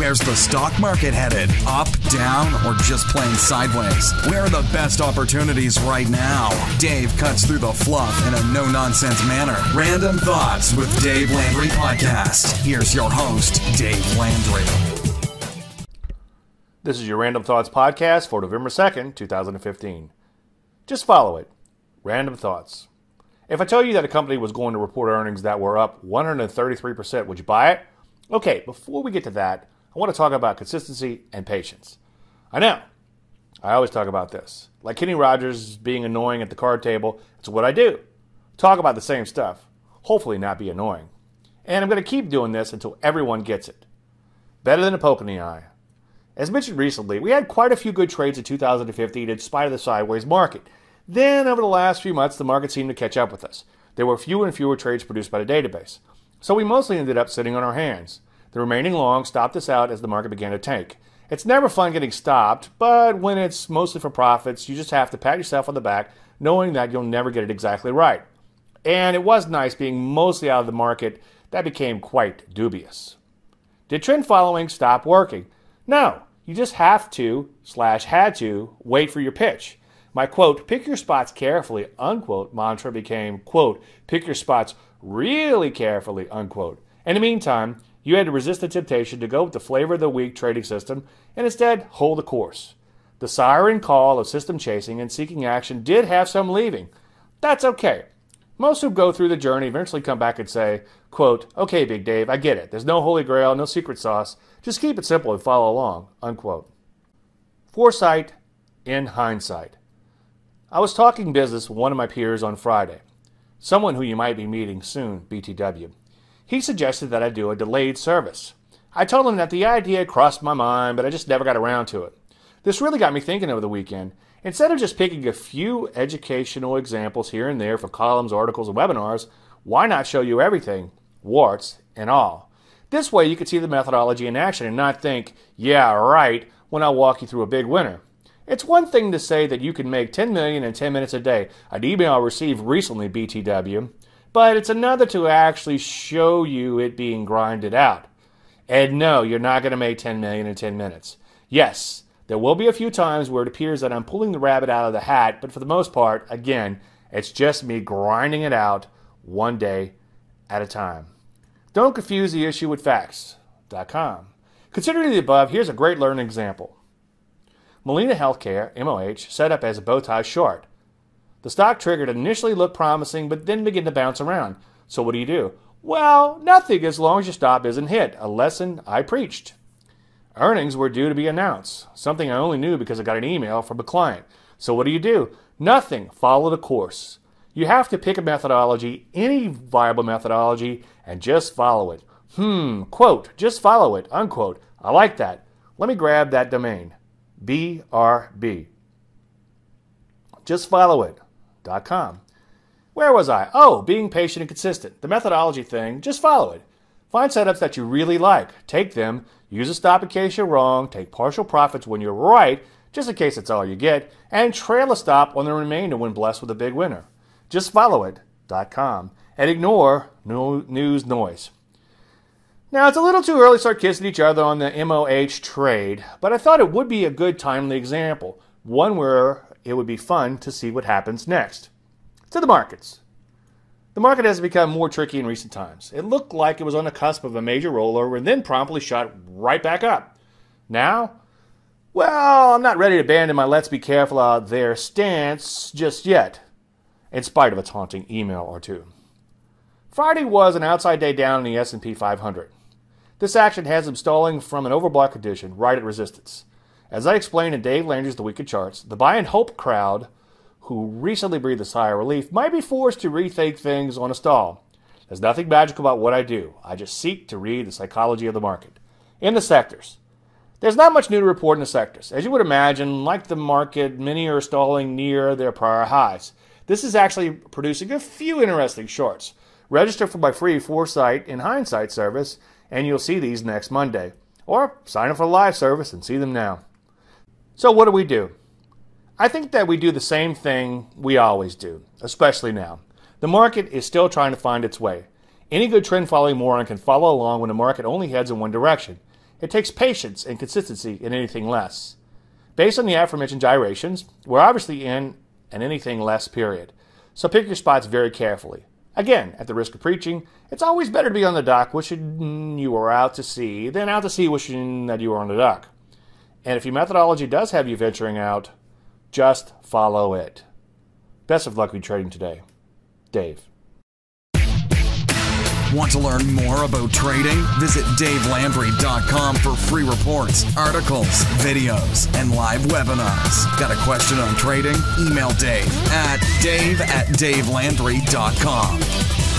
Where's the stock market headed? Up, down, or just plain sideways? Where are the best opportunities right now? Dave cuts through the fluff in a no nonsense manner. Random Thoughts with Dave Landry podcast. Here's your host, Dave Landry. This is your Random Thoughts podcast for November 2nd, 2015. Just follow it. Random Thoughts. If I tell you that a company was going to report earnings that were up 133%, would you buy it? Okay, before we get to that, I want to talk about consistency and patience. I know. I always talk about this. Like Kenny Rogers being annoying at the card table, it's what I do. Talk about the same stuff. Hopefully, not be annoying. And I'm going to keep doing this until everyone gets it. Better than a poke in the eye. As mentioned recently, we had quite a few good trades in 2015 in spite of the sideways market. Then, over the last few months, the market seemed to catch up with us. There were fewer and fewer trades produced by the database. So we mostly ended up sitting on our hands. The remaining long stopped us out as the market began to tank. It's never fun getting stopped, but when it's mostly for profits, you just have to pat yourself on the back knowing that you'll never get it exactly right. And it was nice being mostly out of the market. That became quite dubious. Did trend following stop working? No. You just have to, slash had to, wait for your pitch. My quote, pick your spots carefully, unquote, mantra became, quote, pick your spots really carefully, unquote. In the meantime, you had to resist the temptation to go with the flavor of the week trading system and instead hold the course. The siren call of system chasing and seeking action did have some leaving. That's okay. Most who go through the journey eventually come back and say, quote, okay, Big Dave, I get it. There's no holy grail, no secret sauce. Just keep it simple and follow along, unquote. Foresight in hindsight. I was talking business with one of my peers on Friday, someone who you might be meeting soon, BTW. He suggested that I do a delayed service. I told him that the idea crossed my mind, but I just never got around to it. This really got me thinking over the weekend. Instead of just picking a few educational examples here and there for columns, articles, and webinars, why not show you everything, warts and all? This way you can see the methodology in action and not think, yeah, right, when I walk you through a big winner. It's one thing to say that you can make 10 million in 10 minutes a day, an email I received recently, BTW, but it's another to actually show you it being grinded out. And no, you're not going to make 10 million in 10 minutes. Yes, there will be a few times where it appears that I'm pulling the rabbit out of the hat, but for the most part, again, it's just me grinding it out one day at a time. Don't confuse the issue with facts.com. Considering the above, here's a great learning example. Molina Healthcare, MOH, set up as a bow tie short. The stock triggered initially looked promising, but then began to bounce around. So what do you do? Well, nothing as long as your stop isn't hit. A lesson I preached. Earnings were due to be announced, something I only knew because I got an email from a client. So what do you do? Nothing. Follow the course. You have to pick a methodology, any viable methodology, and just follow it. Hmm, quote, just follow it, unquote. I like that. Let me grab that domain. BRB. Just follow it.com. Where was I? Oh, being patient and consistent. The methodology thing, just follow it. Find setups that you really like. Take them. Use a stop in case you're wrong. Take partial profits when you're right, just in case it's all you get. And trail a stop on the remainder when blessed with a big winner. Just follow it.com and ignore no news noise. Now, it's a little too early to start kissing each other on the MOH trade, but I thought it would be a good timely example, one where it would be fun to see what happens next. To the markets. The market has become more tricky in recent times. It looked like it was on the cusp of a major rollover and then promptly shot right back up. Now, well, I'm not ready to abandon my let's be careful out there stance just yet, in spite of a taunting email or two. Friday was an outside day down in the S&P 500. This action has them stalling from an overbought condition right at resistance. As I explained in Dave Landry's The Weekly Charts, the buy and hope crowd who recently breathed a sigh of relief might be forced to rethink things on a stall. There's nothing magical about what I do. I just seek to read the psychology of the market. In the sectors, there's not much new to report in the sectors. As you would imagine, like the market, many are stalling near their prior highs. This is actually producing a few interesting shorts. Register for my free Foresight in Hindsight service, and you'll see these next Monday. Or sign up for the live service and see them now. So, what do we do? I think that we do the same thing we always do, especially now. The market is still trying to find its way. Any good trend following moron can follow along when the market only heads in one direction. It takes patience and consistency in anything less. Based on the aforementioned gyrations, we're obviously in an anything less period. So pick your spots very carefully. Again, at the risk of preaching, it's always better to be on the dock wishing you were out to sea than out to sea wishing that you were on the dock. And if your methodology does have you venturing out, just follow it. Best of luck with trading today. Dave. Want to learn more about trading? Visit davelandry.com for free reports, articles, videos, and live webinars. Got a question on trading? Email Dave at dave at davelandry.com.